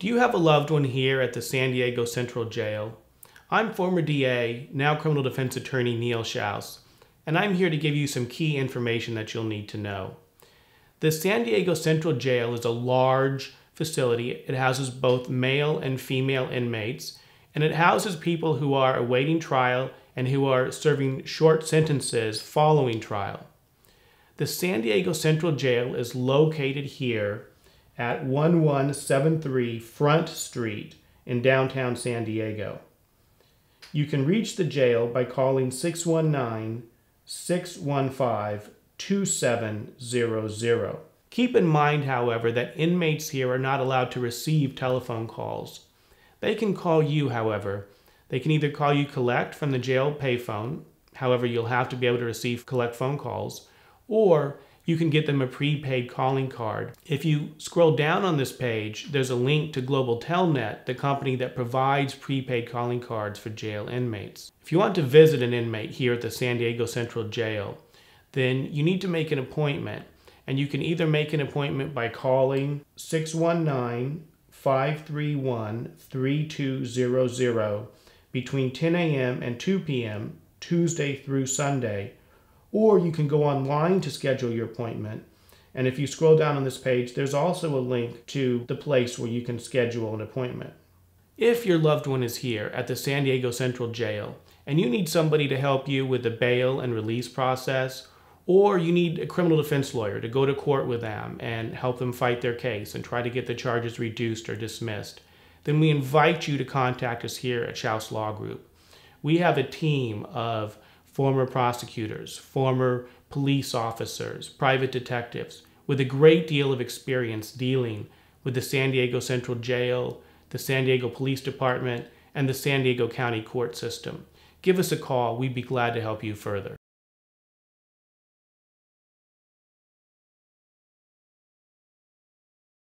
Do you have a loved one here at the San Diego Central Jail? I'm former DA, now criminal defense attorney Neil Shouse, and I'm here to give you some key information that you'll need to know. The San Diego Central Jail is a large facility. It houses both male and female inmates, and it houses people who are awaiting trial and who are serving short sentences following trial. The San Diego Central Jail is located here at 1173 Front Street in downtown San Diego. You can reach the jail by calling 619 615 2700. Keep in mind, however, that inmates here are not allowed to receive telephone calls. They can call you, however. They can either call you collect from the jail payphone, however, you'll have to be able to receive collect phone calls, or you can get them a prepaid calling card. If you scroll down on this page, there's a link to Global Tel Link, the company that provides prepaid calling cards for jail inmates. If you want to visit an inmate here at the San Diego Central Jail, then you need to make an appointment. And you can either make an appointment by calling 619 531 3200 between 10 a.m. and 2 p.m. Tuesday through Sunday or you can go online to schedule your appointment. And if you scroll down on this page, there's also a link to the place where you can schedule an appointment. If your loved one is here at the San Diego Central Jail and you need somebody to help you with the bail and release process, or you need a criminal defense lawyer to go to court with them and help them fight their case and try to get the charges reduced or dismissed, then we invite you to contact us here at Shouse Law Group. We have a team of former prosecutors, former police officers, private detectives, with a great deal of experience dealing with the San Diego Central Jail, the San Diego Police Department, and the San Diego County Court System. Give us a call. We'd be glad to help you further.